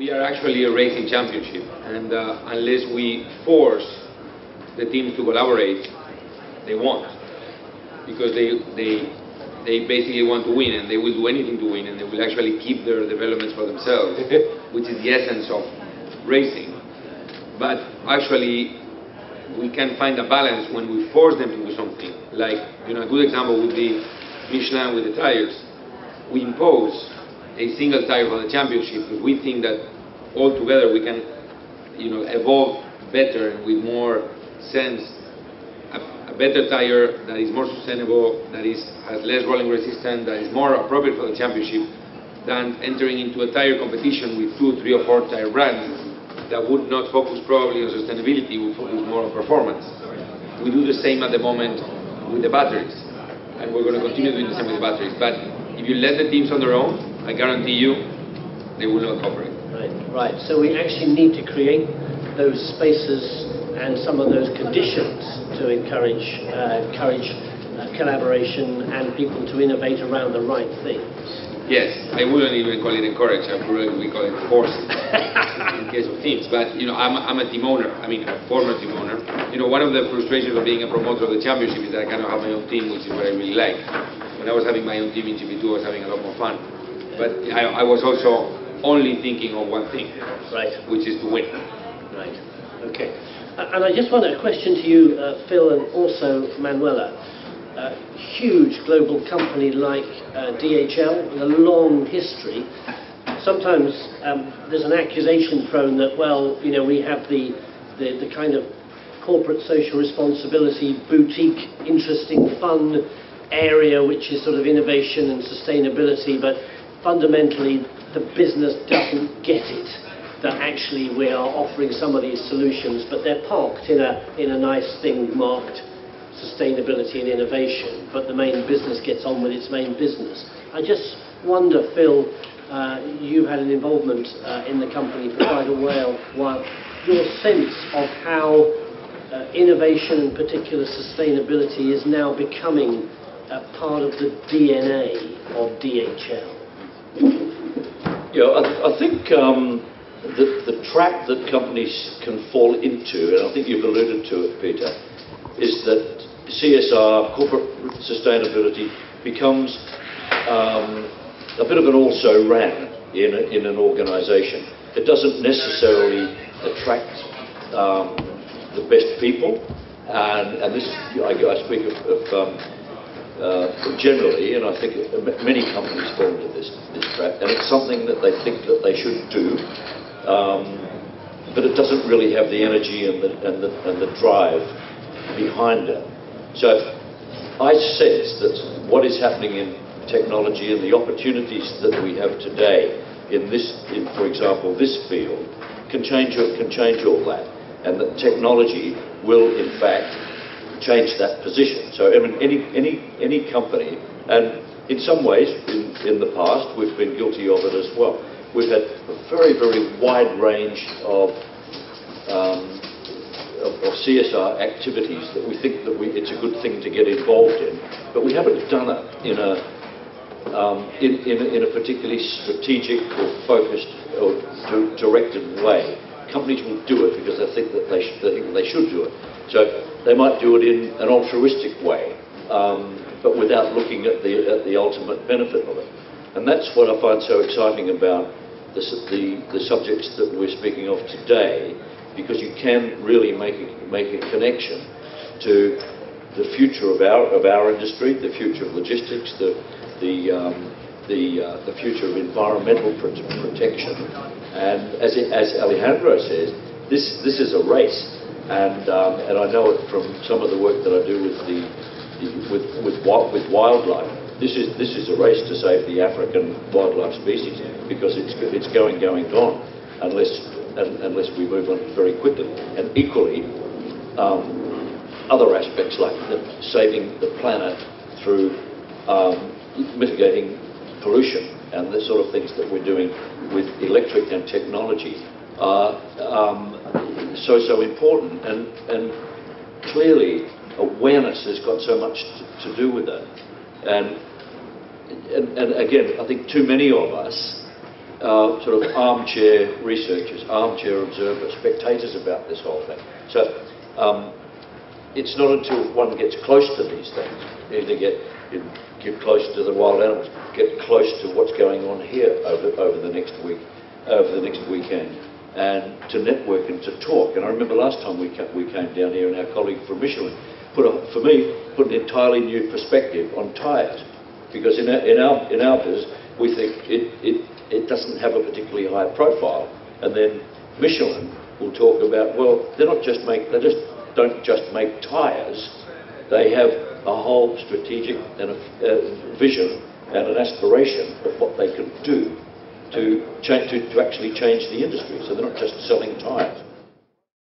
we are actually a racing championship, and uh, unless we force the teams to collaborate, they won't, because they they they basically want to win, and they will do anything to win, and they will actually keep their developments for themselves, which is the essence of racing. But actually, we can find a balance when we force them to do something. Like, you know, a good example would be Michelin with the tires. We impose a single tire for the championship because we think that all together we can, you know, evolve better with more sense a, a better tire that is more sustainable, that is has less rolling resistance, that is more appropriate for the championship than entering into a tire competition with two, three, or four tire brands that would not focus probably on sustainability, would focus more on performance. We do the same at the moment with the batteries, and we're going to continue doing the same with the batteries. But if you let the teams on their own, I guarantee you, they will not cooperate. Right, right. So we actually need to create those spaces and some of those conditions to encourage, uh, encourage uh, collaboration and people to innovate around the right things. Yes, I wouldn't even call it encourage. I would probably call it force in case of teams. But you know, I'm, I'm a team owner. I mean, a former team owner. You know, one of the frustrations of being a promoter of the championship is that I cannot have my own team, which is what I really like. When I was having my own team in GP2, I was having a lot more fun. But I, I was also only thinking of one thing, Right. which is to win. Right. Okay. And I just want a question to you, uh, Phil, and also Manuela. A huge global company like uh, DHL with a long history. Sometimes um, there's an accusation thrown that, well, you know, we have the, the, the kind of corporate social responsibility, boutique, interesting, fun area, which is sort of innovation and sustainability, but fundamentally the business doesn't get it that actually we are offering some of these solutions, but they're parked in a, in a nice thing marked sustainability and innovation, but the main business gets on with its main business. I just wonder, Phil, uh, you've had an involvement uh, in the company for quite a while, while your sense of how uh, innovation and particular sustainability is now becoming a part of the DNA of DHL. Yeah, I, I think um, the, the trap that companies can fall into, and I think you've alluded to it, Peter, is that CSR, corporate sustainability, becomes um, a bit of an also-ran in, a, in an organisation. It doesn't necessarily attract um, the best people, and, and this I, I speak of, of um, uh, generally, and I think many companies fall into this, this trap, and it's something that they think that they should do, um, but it doesn't really have the energy and the, and the, and the drive behind it. So I sense that what is happening in technology and the opportunities that we have today in this, in, for example, this field, can change, can change all that, and that technology will, in fact, change that position. So I mean, any, any, any company, and in some ways, in, in the past, we've been guilty of it as well. We've had a very, very wide range of, um, of, of CSR activities that we think that we, it's a good thing to get involved in, but we haven't done it in a, um, in, in, a, in a particularly strategic or focused or di- directed way. Companies will do it because they think that they, sh- they think they should do it. So they might do it in an altruistic way, um, but without looking at the, at the ultimate benefit of it. And that's what I find so exciting about the, the, the subjects that we're speaking of today, because you can really make a, make a connection to the future of our, of our industry, the future of logistics, the, the, um, the, uh, the future of environmental pr- protection. And as, it, as Alejandro says, this, this is a race. And, um, and I know it from some of the work that I do with, the, the, with, with, with wildlife. This is, this is a race to save the African wildlife species because it's, it's going, going, gone unless, unless we move on very quickly. And equally, um, other aspects like the, saving the planet through um, mitigating pollution and the sort of things that we're doing with electric and technology are um, so, so important. And, and clearly, awareness has got so much to, to do with it. And, and, and again, I think too many of us are sort of armchair researchers, armchair observers, spectators about this whole thing. So um, it's not until one gets close to these things, either get you get close to the wild animals, get close to what's going on here over, over the next week, over the next weekend, and to network and to talk. And I remember last time we, we came down here, and our colleague from Michelin put, a, for me, put an entirely new perspective on tyres, because in our, in our, in our business, we think it, it, it doesn't have a particularly high profile, and then Michelin will talk about, well, they're not just make, they just don't just make tyres, they have a whole strategic and a, uh, vision and an aspiration of what they can do to, change, to, to actually change the industry. So they're not just selling tyres.